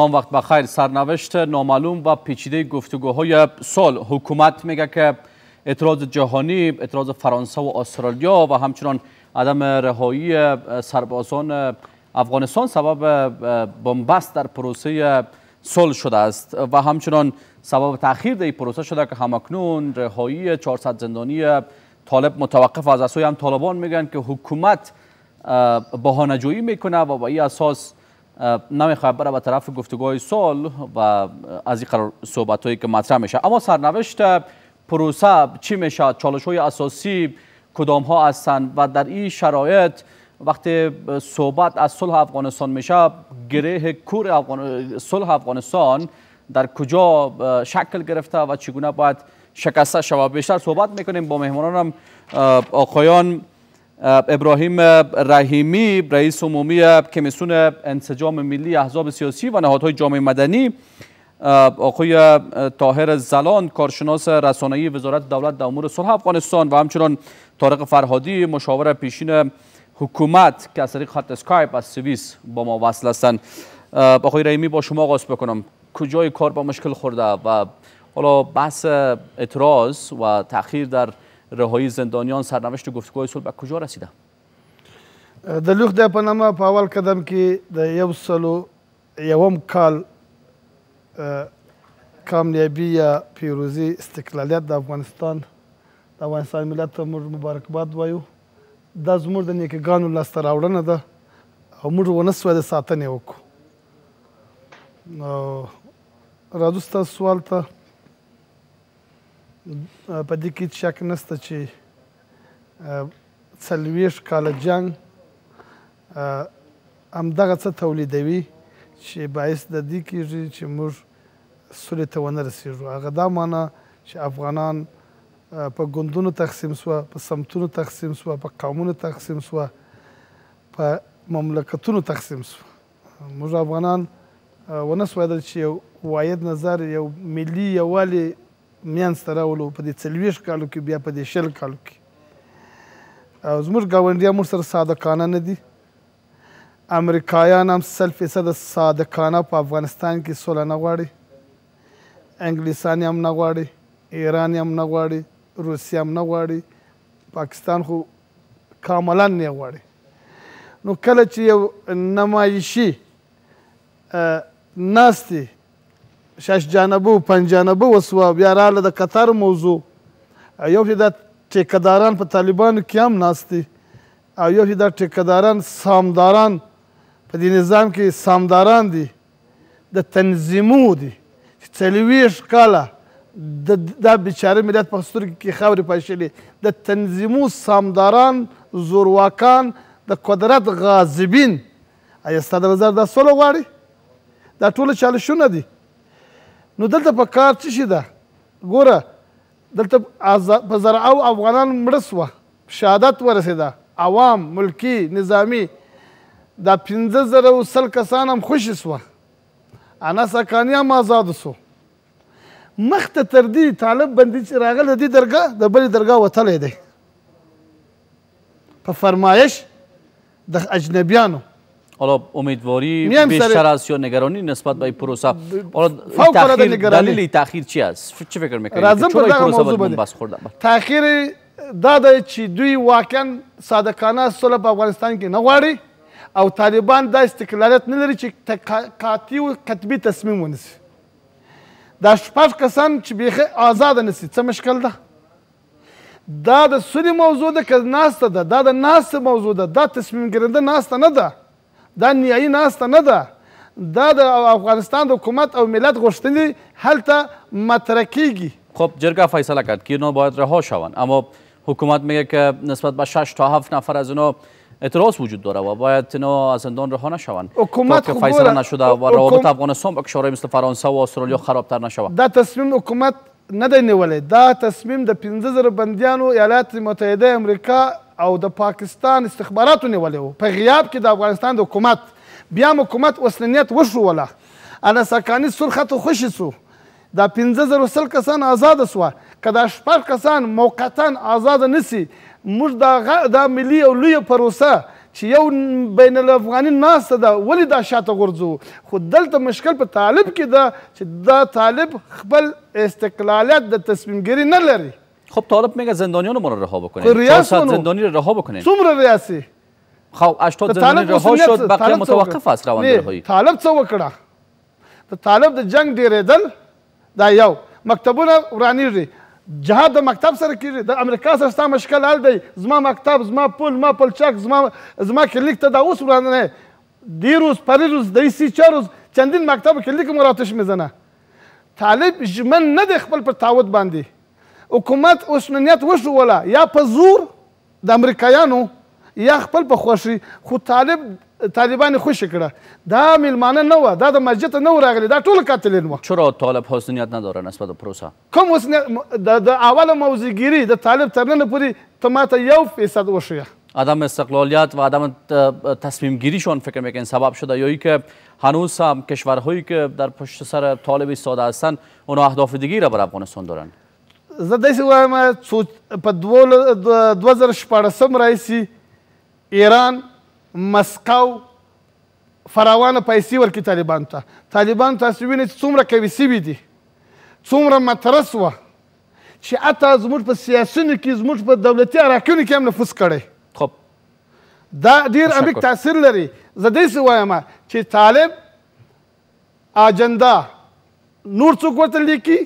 سلام وقت بخیر. سرنوشت نامعلوم و پیچیده گفتگوهای صلح. حکومت میگه که اعتراض جهانی اعتراض فرانسه و استرالیا و همچنان عدم رهایی سربازان افغانستان سبب بنبست در پروسه صلح شده است و همچنان سبب تاخیر در پروسه شده که همکنون رهایی 400 زندانی طالب متوقف از سوی هم طالبان میگن که حکومت بهانه‌جویی می‌کنه و با این اساس نمی‌خواد بره به طرف گفتگوهای صلح و از این قرار صحبت هایی که مطرح میشه. اما سرنوشت پروسه چی میشه؟ چالش های اساسی کدام ها هستند و در این شرایط وقتی صحبت از صلح افغانستان میشه گره کور افغان... صلح افغانستان در کجا شکل گرفته و چگونه باید شکسته شود؟ بیشتر صحبت می‌کنیم. با مهمانانم آقایان ابراهیم رحیمی رئیس عمومی کمیسیون انسجام ملی احزاب سیاسی و نهادهای جامعه مدنی. آقای طاهر زلان کارشناس رسانه‌ای وزارت دولت در امور صلح افغانستان و همچنان طارق فرهادی مشاور پیشین حکومت که از طریق خط اسکایپ از سوئیس با ما وصل هستند. آقای رحیمی با شما آغاز بکنم. کجای کار با مشکل خورده و حالا بحث اعتراض و تاخیر در رهایی زندانیان سرنوشت گفتگوهای صلح به کجا رسیده د لوخ د په نامه په اول قدم کې د یو سلو یوم کال کامیابی یا پیروزی استقلالیت د افغانستان د افغانستان ملت ته موږ مبارکباد وایو. دا زموږ د نیکګانو لاسته راوړنه ده او موږ ونه سوه د ساتنې وکړو. راځو ستاسو سوال ته په دې کې شک نشته چې څلوېښت کاله جنګ همدغه څه تولیدوي چې باعث د دې کېږي چې موږ سولې ته ونه رسېږو هغه دا معنا چې افغانان په ګوندونو تقسیم سوه په سمتونو تقسیم سوه په قومونو تقسیم سوه په مملکتونو تقسیم سوه موږ افغانان ونه سوایدل چې یو واید نظر یو ملي یووالی میانځته راولو په دې څلوېښت کالو کې بیا په دې شل کالو کې. او زموږ ګاونډیان موږ سره صادقانه نه دي. امریکایان هم سل فیصده صادقانه په افغانستان کې سوله نه غواړي. انګلیسان هم نه غواړي ایران هم نه غواړي روسیه هم نه غواړي پاکستان خو کاملا نه غواړي. نو کله چې یو نمایشي ناستې شش جانبه و پنج جانبه وسوه. بیا راله د قطر موضوع. یو چې د ټیکداران په طالبانو کې هم ناست دي. او یو چې د ټیکداران سامداران په دې نظام کې سامداران دي. د تنظیمو دي. چې څلوېښت کاله دا بیچاره ملت په سترګو کې خاورې پاشلې د تنظیمو سامداران زورواکان د قدرت غاضبین. ایا ستا د نظر دا سوله غواړي؟ دا ټول چالشونه دي نو دلته په کار څه شي ده؟ ګوره دلته په زرعو افغانان مړه سوه. شهادت ورسېده. عوام ملکی نظامی دا پنځه زره و سل کسان هم خوشي سوه. انا سکانی هم آزاد سو. مخته تر دې طالب بندي چې راغله دې درګاه د بلې درګاه وتلی دی. په فرمایش د اجنبیانو حالا امیدواری بیشتر است یا نگرانی نسبت به این پروسه. حالا تاخیر دلیل تاخیر چی است؟ چه فکر میکنید راځم په دغه موضوع باندې تاخیر دا د چې دوی واقعا صادقانه صلح په افغانستان کې نه غواړي. او طالبان دا استقلالیت نه لري چې قاطع او کتبي تصمیم ونیسي. دا شپږ کسان چې بیخي آزاد نسی څه مشکل ده؟ دا د سولې موضوع ده که ناسته ده. دا د ناسته موضوع ده. دا تصمیم ګرنده ناسته نه ده دا نیایي ناسته نه ده. دا د افغانستان د حکومت او ملت غوښتنې هلته مطرح کیږي خب جرگه فیصله کرد. که اینا باید رها شوند. اما حکومت میگه که نسبت به 6 تا 7 نفر از اینا اعتراض وجود داره و باید اینا از زندان رها نشوند. حکومت که فیصله نشده و روابط افغانستان با کشورهای مثل فرانسه و استرالیا خرابتر نشود. دا تصمیم حکومت نه دی نیولی دا تصمیم د 15000 بندیانو ایالات متحده امریکا او د پاکستان استخباراتو نیولې وو په غیاب کې د افغانستان د حکومت. بیا حکومت وسلنیت وشوله انا سکانی سرخت خوشی سو. دا 15000 سل کسان آزاد سو که دا شپږ کسان موقتا آزاد نسی موږ دا د ملي او لوی پروسه چې یو بین الافغاني ناسته ده ولې دا شاته غورځو؟ خو دلته مشکل په طالب کې ده چې دا طالب خپل استقلالیت د تصمیم گیری نه لري خب طالب میگه زندانیان ما رو رها ریاست 400 منو. زندانی رو رها بکنین څومره ریاسي خب 80 د زندانی رها شد؟ بقیه متوقف؟ است روان نه، رهایی طالب څه وکړه د طالب د جنگ ډیرېدل دا یو. مکتبونه ورانیږي جهاد د مکتب سره کیږي. د امریکا سره ستا مشکل حل دی. زما مکتب زما پول ما پلچک زما زما کلیک ته دا اوس ورانه دیروز پریروز دیسی چروز چندین مکتب کلیک مراتش میزنه. طالب ژمن نه دی خپل پر تعود باندې حکومت اوس نیت وشوله یا په زور د امریکایانو یا خپل په خوښي خو طالب طالبان خوشی کړه. دا میلمانه نه و دا د مسجد نه و راغلي دا ټول قاتلین و چرا طالب حسنیت نداره نسبت به پروسه؟ کوم نه- د اوله موضوعګيري د طالب ترنه پوری تماته یو فیصد وشوه عدم استقلالیت و عدم تصمیم گیریشون فکر میکنین سبب شده یا که هنوز هم کشورهایی که در پشت سر طالب ایستاده هستند اونا اهداف دیگه را بر افغانستان دارن زه داسې وایم څو په دوه زره شپاړسم راځي ایران مسکو فراوانه پیسې ورکړي طالبان ته. طالبان تاسو وینئ چې څومره کوي سوي دي. څومره مترس وه. چې حتی زموږ په سیاسونو کې زموږ په دولتي اراکینو کې هم نفوذ کړی. خب. دا ډیر. عمیق تاثیر لري. زه داسې وایم چې طالب اجندا نور څوک ورته لیکي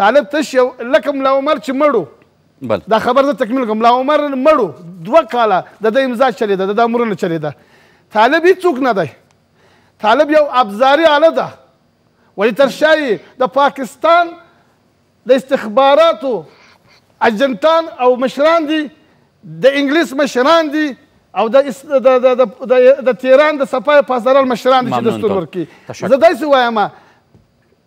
طالب تش یو لکه ملا عمر چې مړو. بله. دا خبر زه تکمیل کوم. ملا عمر مړو. دوه کاله د د امضا چلیده د د امرونه چلیده طالب هیڅوک نه دی. طالب یو ابزاري آله ده. ولی تر شایي د پاکستان د استخباراتو اجنټان او مشران دي د انګلیس مشران دي او د د د د د- د تهران د صفای پاسداران مشران دي چې دستور تشکر. زه داسې وایم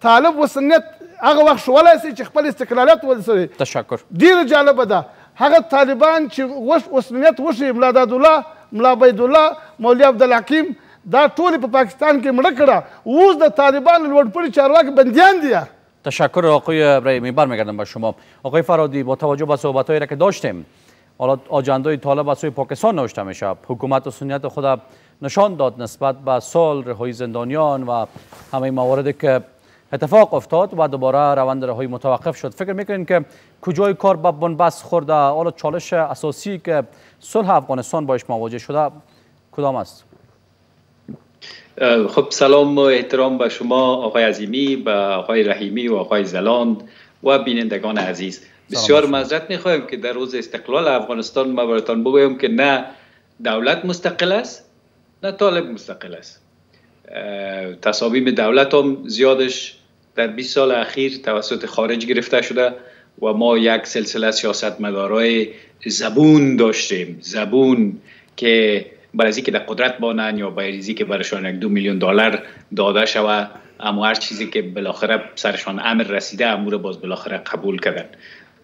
طالب وسنیت هغه وخت شولای سي چې خپل استقلالیت ولسوي تشکر. ډیره جالبه ده. هغه طالبان چې وش وسنیت وشي ملا داد الله ملا بيد الله مولوي عبدالحکیم دا ټول په پاکستان کې مړه کړه. اوس د طالبان لوړپوړي چارواکي بندیان دي. تشکر آقای ابراهیمی. برمیگردم به شما. آقای فرادی با توجه به صحبتهایی را که داشتیم حالا آجندای طالب از سوی پاکستان نوشته میشه. حکومت و سنیت خود نشان داد نسبت به سال رهایی زندانیان و همه مواردی که اتفاق افتاد و دوباره روند رهایی متوقف شد. فکر می‌کنین که کجای کار به بنبست خورده؟ حالا چالش اساسی که صلح افغانستان باش مواجه شده کدام است؟ خب سلام و احترام به شما آقای عظیمی به آقای رحیمی و آقای زلاند و بینندگان عزیز. بسیار معذرت می‌خوایم که در روز استقلال افغانستان ما براتان بگویم که نه دولت مستقل است نه طالب مستقل است. اه، تصامیم دولت هم زیادش در 20 سال اخیر توسط خارج گرفته شده و ما یک سلسله سیاست مدارای زبون داشتیم. زبون که برای اینکه در قدرت بانن یا برای اینکه برایشان یک دو میلیون دلار داده شود اما هر چیزی که بالاخره سرشان امر رسیده امور باز بالاخره قبول کردن.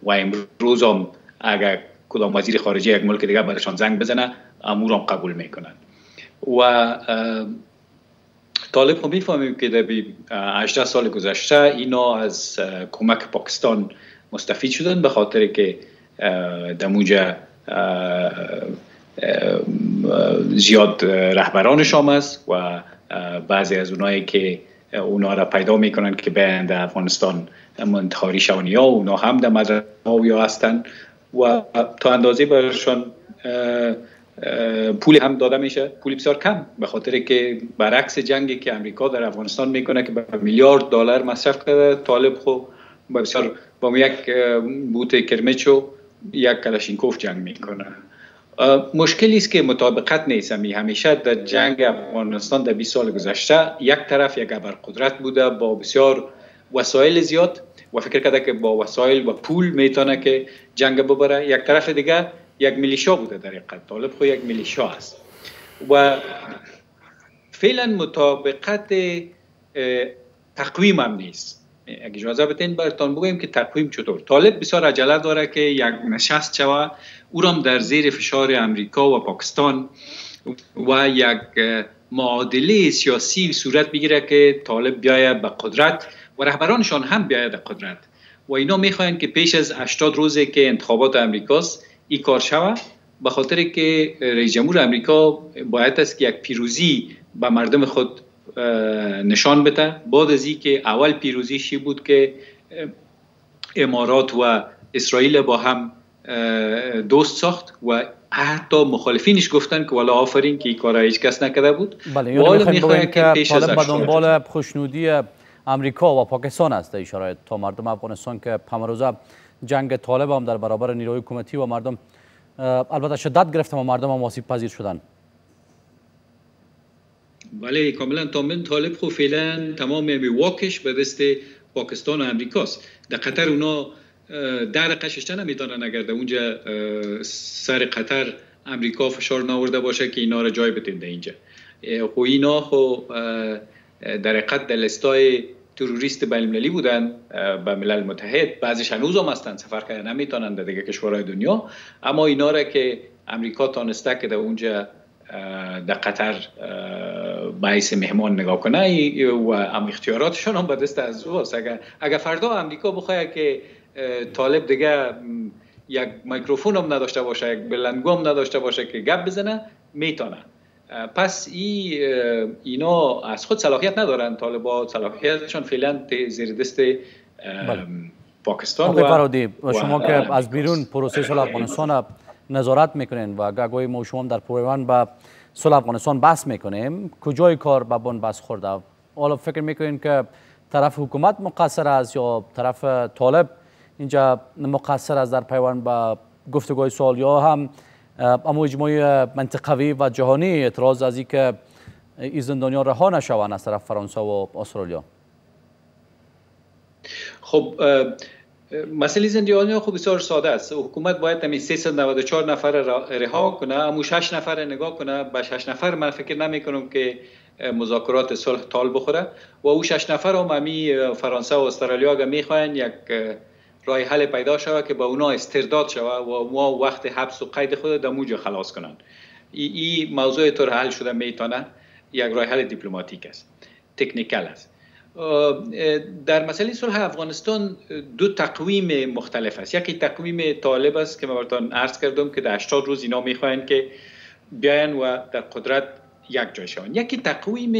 و امروز هم اگر کدام وزیر خارجه یک ملک دیگه برایشان زنگ بزنه امور هم قبول می‌کنن. و طالب هم می‌فهمیم که در بی- اه، 18 سال گذشته اینا از کمک پاکستان مستفید شدن به خاطر که در موجه زیاد رهبرانش هم است و بعضی از اونایی که اونا را پیدا می‌کنن که بیان در افغانستان منتخاری شون یا اونا هم در مدرسه یا هستن و تا اندازه برشان پول هم داده میشه. پول بسیار کم به خاطر که برعکس جنگی که امریکا در افغانستان می‌کنه که به میلیارد دلار مصرف کرده. طالب خو با بسیار با یک بوت کرمچ و یک کلاشینکوف جنگ می‌کنه. مشکلی است که مطابقت نیست. همی همیشه در جنگ افغانستان در 20 سال گذشته یک طرف یک ابرقدرت بوده با بسیار وسایل زیاد و فکر کرده که با وسایل و پول می‌تونه که جنگ ببره. یک طرف دیگه یک میلیشا بوده در حقیقت طالب خود یک میلیشا است و فعلا مطابقت تقویم هم نیست. اجازه بدین براتان بگویم که تقویم چطور. طالب بسیار عجله داره که یک نشست شوه او هم در زیر فشار امریکا و پاکستان و یک معادله سیاسی صورت بگیره که طالب بیاید به قدرت و رهبرانشان هم بیاید به قدرت. و اینا می‌خواین که پیش از 80 روزه که انتخابات امریکاست این کار شوه به خاطر که رئیس جمهور امریکا باید است که یک پیروزی به مردم خود نشان بده. بعد از که اول پیروزیشی بود که امارات و اسرائیل با هم دوست ساخت و حتی مخالفینش گفتن که والا آفرین که این کار هیچ کس نکرده بود. بله یعنی که طالب به دنبال خوشنودی امریکا و پاکستان است در شرایط تا مردم افغانستان که همروزه جنگ طالب هم در برابر نیروی حکومتی و مردم البته شدت گرفتم و مردم هم آسیب پذیر شدن. بله کاملا تامن طالب خو فعلا تمام واکش به دست پاکستان و امریکاست. در قطر اونا در قششته نمی‌تونن اگر در اونجا سر قطر امریکا فشار نورده باشه که اینا رو جای بتینده اینجا. خو اینا خو در حقیقت در لستای تروریست بین بودن به ملل متحد. بعضیش هنوز هم هستن سفر کرده نمی‌تونن در دیگه کشورهای دنیا. اما اینا را که امریکا تانسته که در اونجا در قطر باعث مهمان نگاه کنه و ام اختیاراتشون هم به از اوست اگر, اگر فردا امریکا بخواه که طالب دیگه یک میکروفون هم نداشته باشه یک بلندگو هم نداشته باشه که گپ بزنه می‌تونه. پس ای اینا از خود صلاحیت ندارن طالبا صلاحیتشون فعلا زیر دست بله. پاکستان و فرادی شما که از بیرون پروسه صلح افغانستان نظارت می‌کنین و گاگوی ما شما در پروان با صلح افغانستان بحث می‌کنیم کجای کار به بون بس خورده حالا فکر می‌کنین که طرف حکومت مقصر است یا طرف طالب اینجا مقصر است در پیوند با گفتگوی سوال یا هم اما اجماع منطقوی و جهانی اعتراض از اینکه این زندانیان رها نشوند از طرف فرانسه و استرالیا. خب مسئله زندانیان خب بسیار ساده است. حکومت باید همین 394 نفر رها کنه اما 6 نفر نگاه کنه. به 6 نفر من فکر نمی کنم که مذاکرات صلح تال بخوره. و او 6 نفر هم همی فرانسه و استرالیا اگر می‌خواین یک راه حل پیدا شود که با اونا استرداد شود و ما وقت حبس و قید خود در موجه خلاص کنند. این ای موضوع طور حل شده می‌تونه یک راه حل دیپلماتیک است. تکنیکل است. در مسئله صلح افغانستان دو تقویم مختلف است. یکی تقویم طالب است که من براتون عرض کردم که در 80 روز اینا می‌خواین که بیاین و در قدرت یک جای شوند. یکی تقویم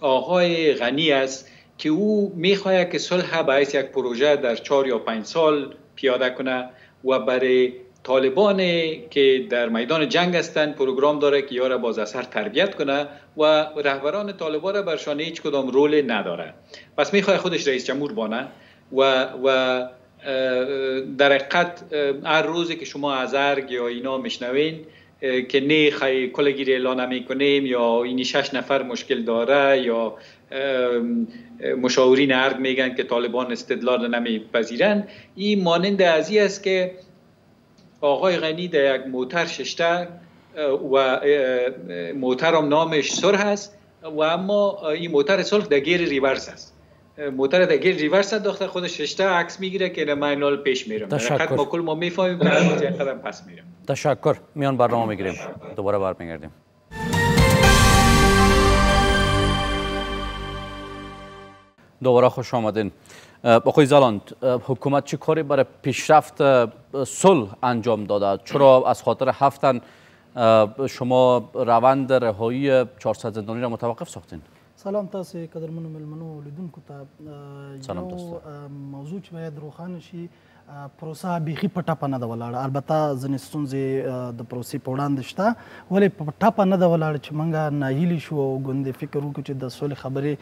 آقای غنی است که او می‌خواهد که صلح باعث یک پروژه در چهار یا پنج سال پیاده کنه و برای طالبان که در میدان جنگ هستند پروگرام داره که یاره باز اثر تربیت کنه و رهبران طالبان را برشان هیچ کدام رول نداره. پس می‌خواد خودش رئیس جمهور بانه و و در حقیقت هر روزی که شما از ارگ یا اینا میشنوین که نه خی کلگیر اعلان نمی یا اینی شش نفر مشکل داره یا مشاورین ارگ میگن که طالبان استدلال نمیپذیرن. این مانند ازی است که آقای غنی در یک موتر ششته و موتر هم نامش سر هست و اما این موتر صلح در گیر ریورس است. موتر در گیر ریورس انداخته خودش ششته عکس می‌گیره که من اینال پیش میرم تشکر. ما کل ما می‌فهمیم که قدم پس میرم. تشکر. میان برنامه می‌گیریم. دوباره برمیگردیم. دوباره خوش آمدین. آقای زلاند حکومت چه کاری برای پیشرفت صلح انجام داده؟ چرا از خاطر هفتن شما روند رهایی 400 زندانی را متوقف ساختین؟ سلام تاسو قدرمنو ملمنو لیدونکو ته. یو موضوع چې باید روښانه شي پروسه بیخي په ټپه نه ده ولاړه. البته ځینې ستونزې د پروسې په وړاندې شته ولې په ټپه نه ده ولاړه چې ناهیلي شو او ګوندې فکر وکړو چې د سولې خبرې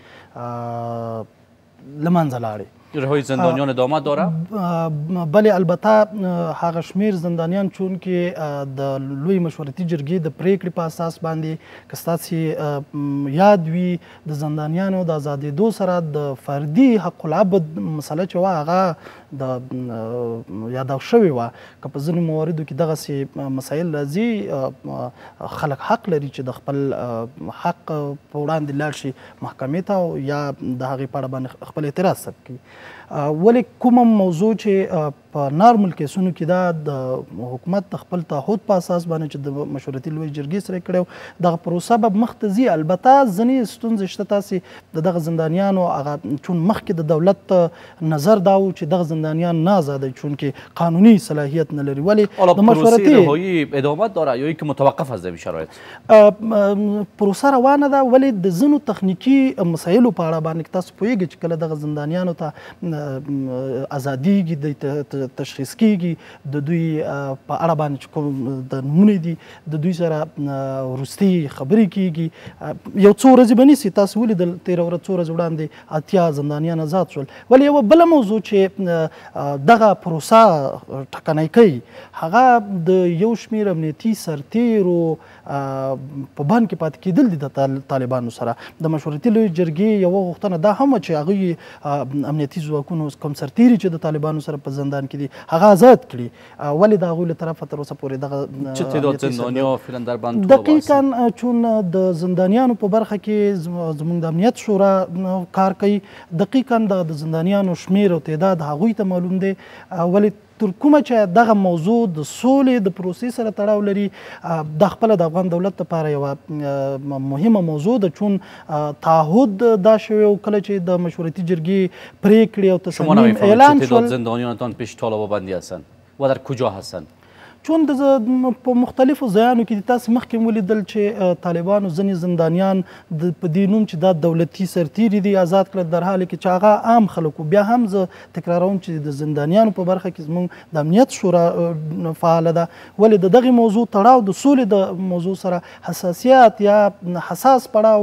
لمنځه لاړې رهایی زندانیان ادامه داره؟ بله البته هغه شمیر زندانیان چون کې د لوی مشورتي جرګې د پریکړې په اساس باندې که ستاسو یاد وي د زندانیانو د ازادېدو سره د فردي حق العبد مسله چې هغه د یادو شوی و که په ځینو مواردو کې دغه مسایل راځي خلک حق لري چې د خپل حق په وړاندې لاړ شي محکمې ته یا د هغې په اړه باندې خپل اعتراض ثبت کړي ولې کومه موضوع چې په نارمل کیسونو کې دا د حکومت د خپل تعهد په اساس باندې چې د مشورتي لوی جرګې سره کړو دغه پروسه به مخته ځي. البته ځینې ستونزې شته تاسې د دغه زندانیانو هغه چون مخکې د دولت نظر دا و چې دغه زندانیان نه آزاده چون کې قانوني صلاحیت نه لري. ولی د مشورتي ادامه داره یا اینکه متوقف از این شرایط؟ پروسه روانه ده ولی د ځینو تخنیکی مسایلو په اړه باندې تاسو پوهیږئ چې کله دغه زندانیانو ته ازاديږي د تشخیص کیږي د دوی په اړه باندې کوم د نمونه دي د دوی سره ورستي خبرې کیږي. یو څو ورځې بنسي تاسو ولیدل تیر ورځ څو ورځې وړاندې اتیا زندانیان آزاد شول. ولی یو بل موضوع چې دغه پروسه ټکنۍ کوي هغه د یو شمیر امنیتي سرتیرو په بان کې پاتې کېدل دي د طالبانو سره. د مشورتي لوی جرګې یو غوښتنه دا هم چې هغه امنیتي ځواکونو کوم سرتیري چې د طالبانو سره په زندان کې دي هغه آزاد کړي. ولې د هغوی له طرفه تر اوسه پورې دغه چې تعداد زندانیا فعلا در بند دقیقا چون د زندانیانو په برخه کې زموږ د امنیت شورا کار کوي. دقیقا د زندانیانو شمیر او تعداد هغوی ته معلوم دی. ولې تر کومه چې دغه موضوع د سولې د پروسې سره تړاو لري. د خپل د افغان دولت لپاره یو مهمه موضوع ده. چون تعهد دا شوی کله چې د مشورتي جرګې پریکړې او تصمیم اعلان شول. زندانیانتان پیش طالبان بندی هستند و در کجا هستند چون د په مختلفو ځایانو کې تاسو مخکې ولیدل چې طالبانو ځنې زندانیان د په دې نوم چې دا دولتي سرتیري دي آزاد کړل در حال کې چې هغه عام خلکو بیا هم زه تکراروم چې د زندانیانو په برخه کې زموږ د امنیت شورا فعال ده. ولې د دغه موضوع تړاو د سولې د موضوع سره حساسیت یا حساس پړاو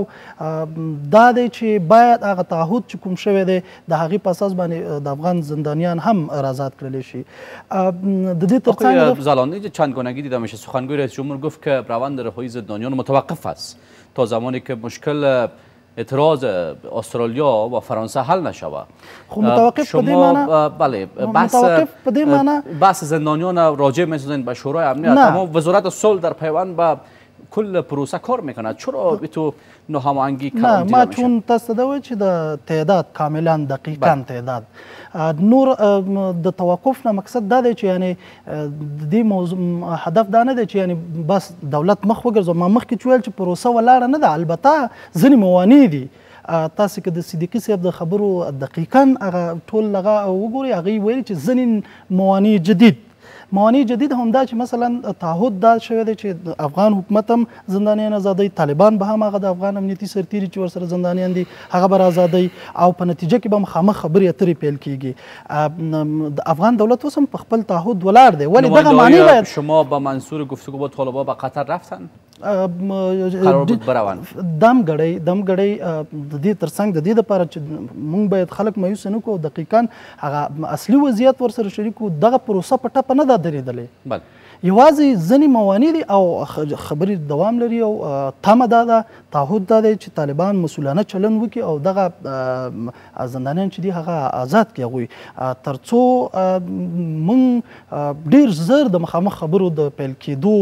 دا دی چې باید هغه تعهد چې کوم شوی دی د هغې په اساس باندې د افغان زندانیان هم آزاد کړلی شي. د دې ترڅنګ رسانه چند گانگی دیده میشه. سخنگوی رئیس جمهور گفت که روند رهایی زندانیان متوقف است. تا زمانی که مشکل اعتراض استرالیا و فرانسه حل نشود. خب متوقف شما شما بله بحث بحث زندانیان راجع می‌سازین به شورای امنیت. اما وزارت صلح در پیوند به کل پروسه کار میکنه. چرا به تو ناهماهنگی نه ما چون تاسو دا چې د تعداد کاملا دقیقا تعداد. نور د توقف نه مقصد دا دی چې یعنی د دې موضوع هدف دا نه دی چې یعنی بس دولت مخ وګرځو. ما مخ کې چویل چې پروسه ولاړه نه ده. البته ځینې موانع دي. تاسو که د صدیقي صاحب د خبرو دقیقا هغه ټول لغه وګوري هغه ویل چې ځینې موانع جدید موانع جدید هم دا چې مثلا تعهد دا شوی دی چې افغان حکومت هم زندانیان ازادي طالبان به هم هغه د افغان امنیتي سرتیري چې ورسره زندانیان دي هغه به ازادي او په نتیجه کې به مخامخ خبرې اترې پیل کیږي. د افغان دولت اوس هم په خپل تعهد ولاړ دی. ولی دغه معنی باید شما با منصور گفتگو با طالبان به قطر رفتن دم غړی دم غړی د دې ترڅنګ د دې لپاره چې مونږ باید خلک مایوس نه کو دقیقاً هغه اصلي وضعیت ورسره شریکو دغه پروسه په ټپه نه ده درېدلې بله یوازې ځینې موانع دي او خبرې دوام لري او تمه دا ده تعهد دا دی چې طالبان مسولانه چلند وکړي او دغه زندانیان چې دي هغه آزاد کړي هغوی. تر څو موږ ډیر زر د مخامخ خبرو د پیل کېدو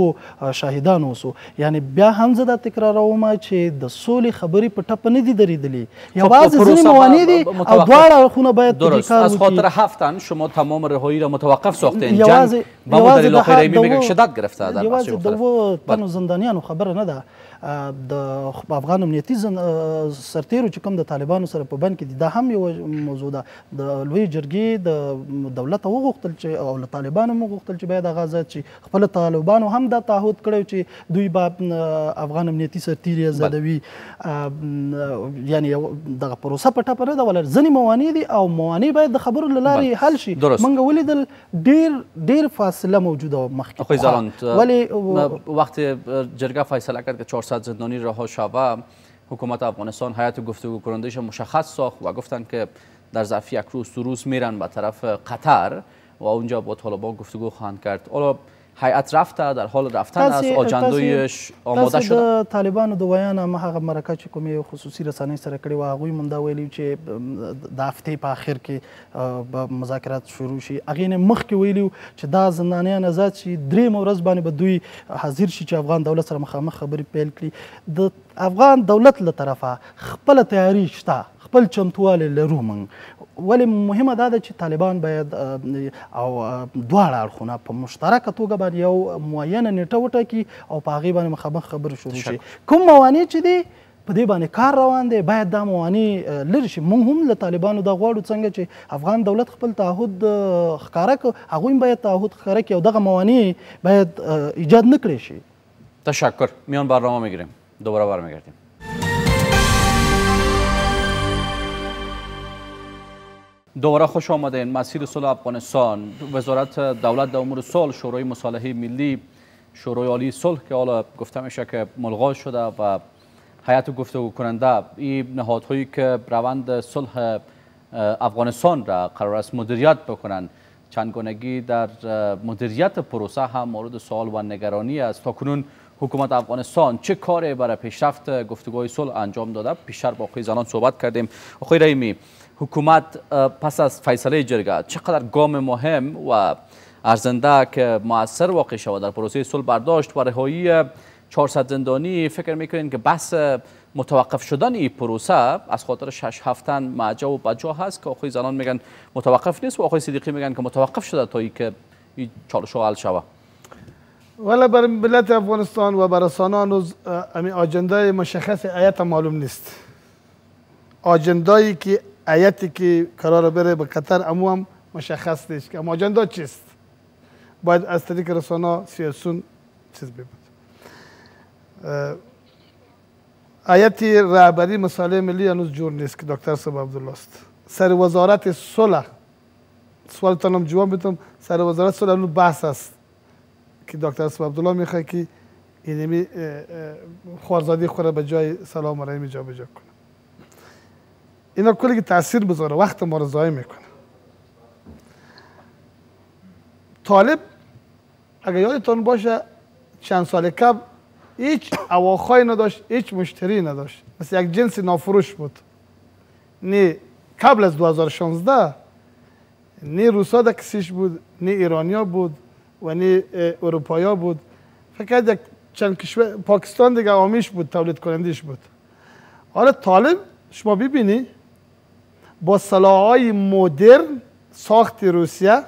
شاهدان اوسو. یعنی بیا هم زه دا تکراروم چې د سولې خبرې په ټپه نه دي درېدلې. یوازې ځینې موانع دي او دواړه اړخونه باید درست. از خاطر هفتن شما تمام رهایی را متوقف ساختین. جنگ با مدل میگه شدت گرفته در یوازې د وو تنو زندانیانو خبره نه ده د افغان امنیتي سرتیرو چې کوم د طالبانو سره په بند کې دي دا هم یو موضوع ده. د لوی جرګې د دولت وغوښتل چې او له طالبانو مو غوښتل چې باید هغه آزاد شي خپل طالبانو هم دا تعهد کړی چې دوی به افغان امنیتي سرتیري آزادوي. یعنی دغه پروسه په ټاپه نه ده ولر. ځینې موانع دي او موانع باید د خبرو له لارې حل شي. منګه ولیدل ډیر ډیر فاصله موجوده مخکې. ولی وقت جرګه فیصله کرد که 400 زندانی رها شود حکومت افغانستان حیات گفتگو کنندهش مشخص ساخت و گفتند که در ظرف یک روز دو روز میرن به طرف قطر و اونجا با طالبان گفتگو خواهند کرد. حالا هیئت رفته در حال رفتن است تاسې- آماده شده. د طالبانو د ویان هم هغه مرکه چې کومې خصوصي رسنۍ سره کړې وه هغوی دا ویلي چې د هفتې په آخر کې به مذاکرات شروع شي. هغې نه مخکې ویلي چې دا زندانیان آزاد شي. درېیمه ورځ باندې به دوی حاضر شي چې افغان دولت سره مخامخ خبرې پیل کړي. د افغان دولت له طرفه خپله تیاري شته خپل چمتوالی لرو موږ ولې مهمه دا ده چې طالبان باید او دواړه اړخونه په مشترکه توګه باندې یو معینه نیټه وټاکي او په هغې باندې مخامخ خبرې شروع شي. کوم موانع چې دي؟ په دې باندې کار روان دی. باید دا موانع لرې شي. موږ هم له طالبانو دا غواړو څنګه چې افغان دولت خپل تعهد ښکاره کړو هغوی هم باید تعهد ښکاره کړي او دغه موانع باید ایجاد نه کړی شي. تشکر. میان برنامه میگیریم. دوباره برمیگردیم دوباره خوش آمدین. مسیر صلح افغانستان. وزارت دولت در امور صلح شورای مصالحه ملی شورای عالی صلح که حالا گفته میشه که ملغا شده و هیئت گفتگو کننده. این نهادهایی که روند صلح افغانستان را قرار است مدیریت بکنند چندگانگی در مدیریت پروسه هم مورد سوال و نگرانی است. تا کنون حکومت افغانستان چه کاری برای پیشرفت گفتگوهای صلح انجام داده؟ پیشتر با آقای زنان صحبت کردیم. آقای رحیمی حکومت پس از فیصله جرگه چقدر گام مهم و ارزنده که موثر واقع شود. در پروسه صلح برداشت و رهایی 400 زندانی فکر می‌کنین که بحث متوقف شدن این پروسه از خاطر شش هفتن معجا و بجا هست که آقای زنان میگن متوقف نیست و آقای صدیقی میگن که متوقف شده تا ای که این چالش حل شود. ولی برای ملت افغانستان و برای سانان امی آجنده مشخص ایت معلوم نیست. آجندایی که ایتی که قرار بره به قطر امو مشخص نیست که اما آجنده چیست؟ باید از طریق رسانه سیاسون چیز ببود ایتی رهبری مسائل ملی هنوز جور نیست که دکتر صاحب عبدالله است. سر وزارت صلح سوالتان هم جواب می‌تونم سر وزارت صلح هنوز بحث است که دکتر صاحب عبدالله می‌خواد که اینمی خوارزادی خوره به جای سلام رحیمی جا بجا کنه. اینا کلی تاثیر بذاره وقت ما رو ضایع می‌کنه. طالب اگر یادتان باشه چند سال قبل هیچ اواخای نداشت هیچ مشتری نداشت. مثل یک جنس نافروش بود. نه قبل از 2016 نه روسا در کسیش بود نه ایرانیا بود و نه اروپایا بود. فقط یک چند کشور پاکستان دیگه آمیش بود تولید کنندیش بود. حالا طالب شما ببینی با سلاحهای مدرن ساخت روسیه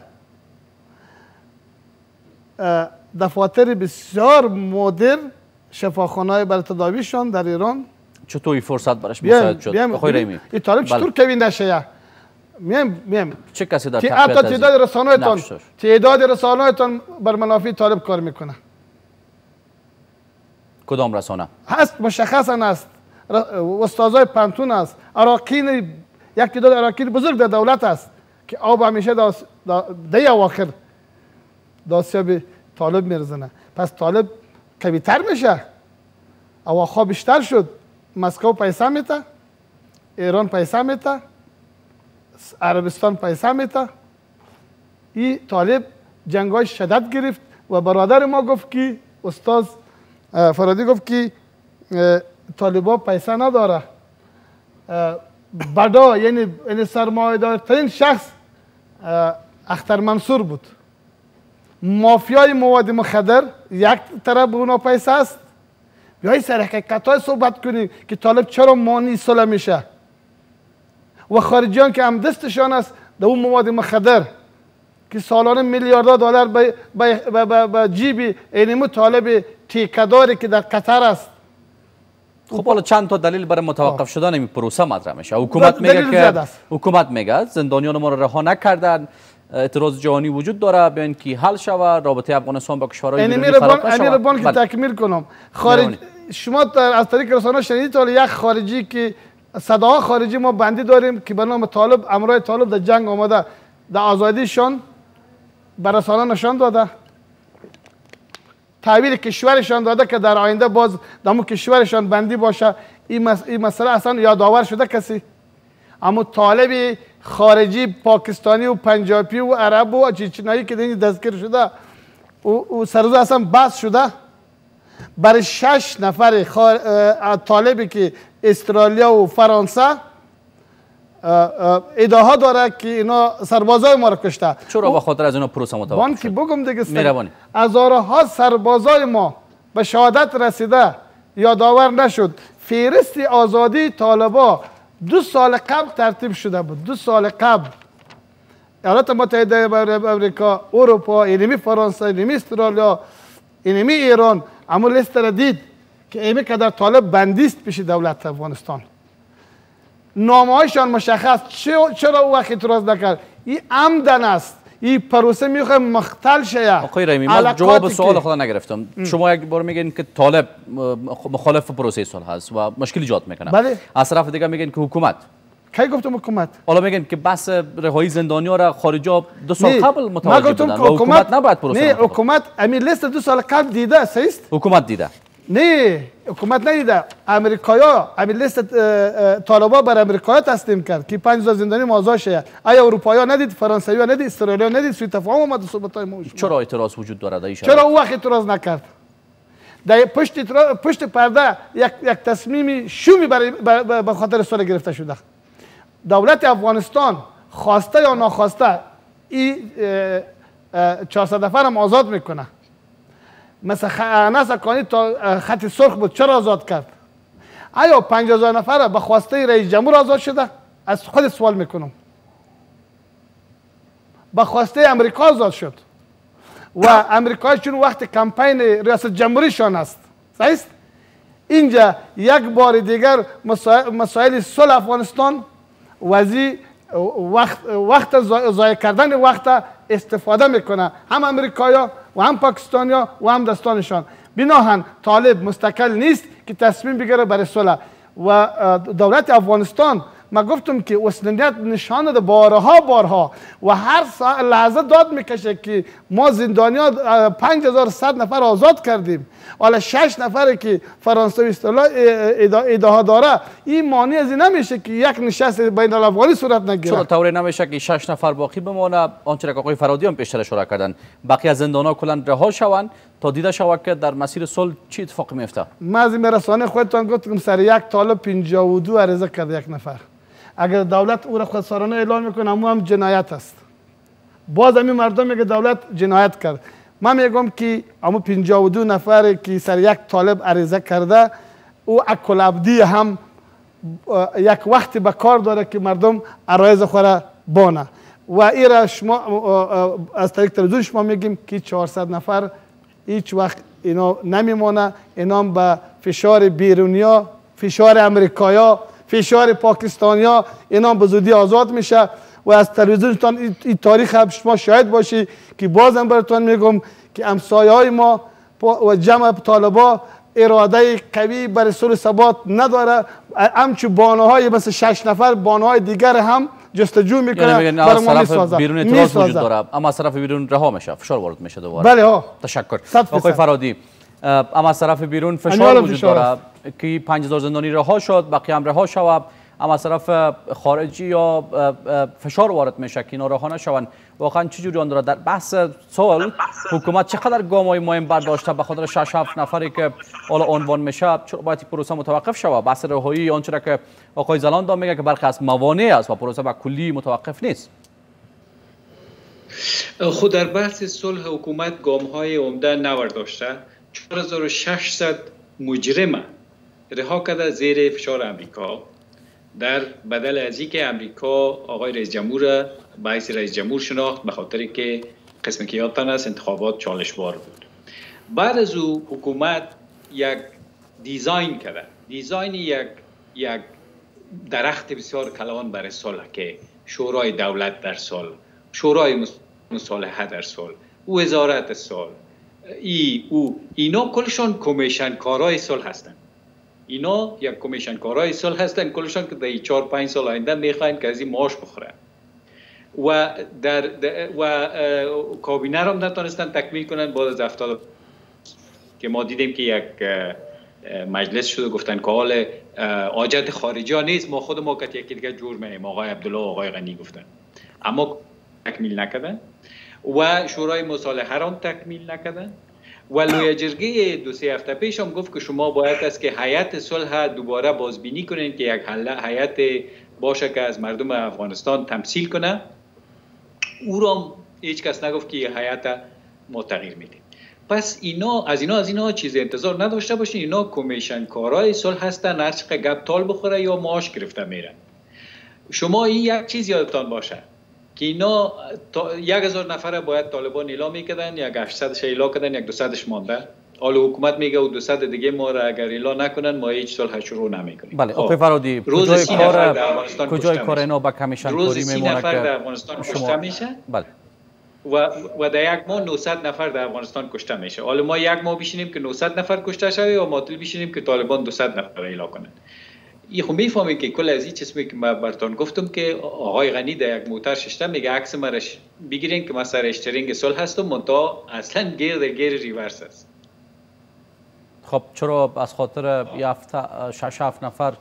دفاتر بسیار مدرن شفاخانه های برای تداویشان در ایران. چطور این فرصت براش مساعد شد؟ آقای رحیمی. این طالب چطور کوین نشه میم میم. چه کسی در که حتی تعداد رسانه‌تان؟ تعداد رسانه‌تان بر منافع طالب کار می‌کنه. کدام رسانه؟ هست مشخصا است استادای پنتون است اراکین یک تعداد اراکین بزرگ در دولت است که آب همیشه داس دی اواخر داسیاب طالب میرزنه پس طالب کبیتر میشه. اواخا بیشتر شد. مسکو پیسه میته ایران پیسه میته عربستان پیسه میته این طالب جنگ های شدت گرفت و برادر ما گفت که استاد فرادی گفت که طالبا پیسه نداره. بدا یعنی یعنی سرمایه ترین شخص اختر منصور بود مافیای مواد مخدر یک طرف اونا پیسه است بیایی سر حقیقت های صحبت کنیم که طالب چرا مانی صلح میشه و خارجیان که هم دستشان است در اون مواد مخدر که سالانه میلیاردها دلار به جیب اینمو طالب تیکداری که در قطر است خب حالا چند تا دلیل برای متوقف شدن این پروسه مطرح میشه. حکومت میگه که حکومت میگه زندانیان ما رو رها نکردن اعتراض جهانی وجود داره به اینکه حل شود. رابطه افغانستان با کشورهای بیرونی خراب نشود اینی رو که تکمیل کنم. خارج شما از طریق رسانه شنیدید تا یک خارجی که صداها خارجی ما بندی داریم که به نام طالب امرای طالب در جنگ آمده در آزادیشان به رسانه نشان داده. تعبیر کشورشان داده که در آینده باز در کشورشان بندی باشه. این, مس... این مسئله اصلا یادآور شده کسی؟ اما طالب خارجی پاکستانی و پنجابی و عرب و چیچنایی که دینی دستگیر شده او سرزو اصلا بس شده؟ برای شش نفر طالبی که استرالیا و فرانسه ادعا داره که اینا سربازای ما را کشته. چرا به خاطر از اینا پروسه متوقف شد؟ بگم دیگه مهربانی. هزارها سربازای ما به شهادت رسیده یادآور نشد. فیرست آزادی طالبا دو سال قبل ترتیب شده بود. دو سال قبل. ایالات متحده امریکا اروپا اینمی فرانسه اینمی استرالیا اینمی ایران. اما لیست را دید که ایمی در طالب بندیست پیش دولت افغانستان. نامه هایشان مشخص چرا او وقت اعتراض نکرد؟ این عمدن است. این پروسه می‌خواه مختل شه. آقای رحیمی ما جواب سوال خدا نگرفتم. شما یک بار میگین که طالب مخالف پروسه صلح هست و مشکل ایجاد می‌کنه. بله. از طرف دیگه میگین که حکومت. کی گفتم حکومت؟ حالا میگن که بس رهایی زندانی ها را خارجا دو سال قبل متوجه بودن حکومت نباید پروسه نه حکومت امیر لیست دو سال قبل دیده است؟ حکومت دیده. نه حکومت ندیده امریکایا همین لیست طالبا بر امریکایا تسلیم کرد که 5000 زندانی آزاد شه. آیا اروپایا ندید فرانسوی ندید استرالیا ندید سوی تفاهم اومد صحبت های ما چرا اعتراض وجود دارد ایشان؟ چرا او وقت اعتراض نکرد؟ در پشت پشت پرده یک یک تصمیم شومی برای به خاطر صلح گرفته شده. دولت افغانستان خواسته یا ناخواسته این 400 نفر آزاد می‌کنه. مثل انس اکانی تا خط سرخ بود. چرا آزاد کرد؟ آیا پنج هزار نفر به خواسته رئیس جمهور آزاد شده. از خود سوال می‌کنم. به خواسته امریکا آزاد شد. و امریکا چون وقت کمپین ریاست جمهوریشان است. صحیح؟ اینجا یک بار دیگر مسائل صلح افغانستان وزی وقت وقت ضایع کردن وقت استفاده می‌کنه. هم امریکایا و هم پاکستانیا و هم دستانشان بناهن طالب مستقل نیست که تصمیم بگیره برای صلح. و دولت افغانستان ما گفتم که وسلنیت نشان ده بارها بارها و هر لحظه داد می‌کشه که ما زندانیا 5100 نفر آزاد کردیم. حالا شش نفر که فرانسوی اصطلاح ادعا داره این مانی از این نمیشه که یک نشست بین الافغانی صورت نگیره. چرا؟ طوری نمیشه که شش نفر باقی بمانه آنچه که آقای فرادی هم پیشتر اشاره کردن. بقیه از زندانا کلا رها شوند تا دیده شود که در مسیر صلح چی اتفاقی میفته ما از این رسانه خودتان گفتم سر یک طالب 52 عرضه کرده یک نفر. اگر دولت او را خودسرانه اعلام می‌کنه امو هم جنایت است. باز همین مردم میگه دولت جنایت کرد. من میگم که امو 52 نفر که سر یک طالب عریضه کرده او اکل عبدی هم یک وقتی به کار داره که مردم عرایز خوره بانه. و این را شما از طریق تلویزیون شما میگیم که 400 نفر هیچ وقت اینا نمیمونه اینا به فشار بیرونیا فشار امریکایا فشار پاکستانیا اینا به زودی آزاد میشه و از تلویزیونتان این تاریخ شما شاهد باشی که بازم براتون میگم که امسایه های ما و جمع طالبا اراده قوی برای صلح ثبات نداره. همچو بانه مثل شش نفر بانه های دیگر هم جستجو می‌کنه یعنی برای ما می‌سازه بیرون اعتراض وجود داره اما از طرف بیرون رها میشه. فشار وارد میشه دوباره. بله ها. تشکر. آقای فرادی اما از طرف بیرون فشار وجود داره که 5000 زندانی رها شد بقیه هم رها شود اما از طرف خارجی یا فشار وارد میشه که اینا رها نشون واقعا چه جوری داره در بحث سوال حکومت چقدر گام های مهم برداشته به خاطر 6 7 نفری که حالا عنوان میشه چرا باید پروسه متوقف شود؟ بحث رهایی آنچه که آقای زلان دا میگه که برخی از موانع است و پروسه به کلی متوقف نیست. خود در بحث صلح حکومت گام های عمده نورداشته 4600 مجرم رها کرده زیر فشار امریکا. در بدل از که امریکا آقای رئیس جمهور باعث رئیس جمهور شناخت به خاطر که قسم که یادتان است انتخابات چالش بار بود. بعد از او حکومت یک دیزاین کرده. دیزاین یک یک درخت بسیار کلان برای صلح که شورای دولت در صلح شورای مصالحه در صلح وزارت صلح ای او اینا کلشان کمیشن کارای صلح هستند اینا یک کمیشن کارای صلح هستند کلشان که در چهار پنج سال آینده می‌خواین که از این معاش بخورن. و در, و کابینه را نتونستن تکمیل کنن بعد از افتاد. که ما دیدیم که یک مجلس شده گفتن که حال آجت خارجی ها نیست. ما خود ما کت یکی دیگه جور میم آقای عبدالله و آقای غنی گفتن. اما تکمیل نکردن. و شورای مصالحه را تکمیل نکردن. و لوی جرگه دو سه هفته پیش هم گفت که شما باید است که حیات صلح دوباره بازبینی کنین که یک حیات باشه که از مردم افغانستان تمثیل کنه. او را هیچ کس نگفت که حیات ما تغییر میدیم پس اینا از اینا از اینا چیز انتظار نداشته باشین. اینا کمیشن کارای صلح هستن هر چقدر گپ تال بخوره یا معاش گرفته میرن. شما این یک چیز یادتان باشه. که اینا یک هزار نفر باید طالبان اعلام می‌کردن یک 800 اعلام کردن یک 200 مانده حالا حکومت میگه و 200 دیگه ما را اگر اعلام نکنن ما هیچ صلح شروع نمی‌کنیم. بله آقای خب. فرادی کجای کار کجای کار اینا با کمیشن کوری میمونه نفر در افغانستان کشته میشه؟ بله. و و در یک ماه 900 نفر در افغانستان کشته میشه. حالا ما یک ماه بشینیم که 900 نفر کشته شوه یا ما بشینیم که طالبان 200 نفر اعلام کنن. این خب می‌فهمیم که کل از این چیزی که من برتان گفتم که آقای غنی در یک موتر ششته میگه عکس مرش بگیرین که من سر اشترینگ صلح هستم منتها اصلا گیر گیر ریورس است. خب چرا از خاطر شش هفت نفر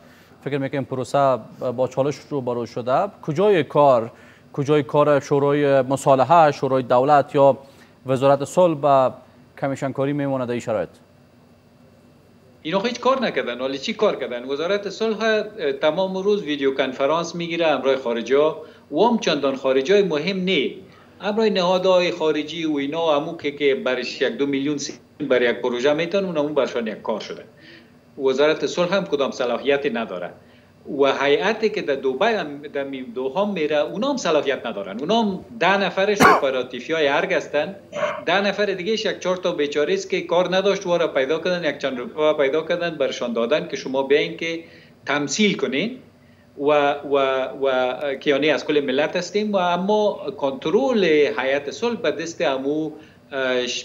فکر می‌کنیم پروسه با چالش رو برو شده کجای کار؟ کجای کار شورای مصالحه شورای دولت یا وزارت صلح با کمیشن کاری میمونه در این شرایط؟ اینا هیچ کار نکردن. ولی چی کار کردن؟ وزارت صلح تمام روز ویدیو کنفرانس می‌گیره امرای خارجه و هم چندان خارجی های مهم نی. امرای نهادهای خارجی و اینا همو که که برش یک دو میلیون برای یک پروژه میتن اون برشان یک کار شده. وزارت صلح هم کدام صلاحیتی نداره. و هیئتی که در دوبای هم در دوهم میره اونا هم صلاحیت ندارن. اونا هم ده نفرش اپراتیفی های ارگ هستن. ده نفر دیگه یک چهار تا بیچاره است که کار نداشت و را پیدا کردن یک چند روپا پیدا کردن برشان دادن که شما بیاین که تمثیل کنین. و و و کیانی از کل ملت هستیم. و اما کنترل هیئت صلح به دست امو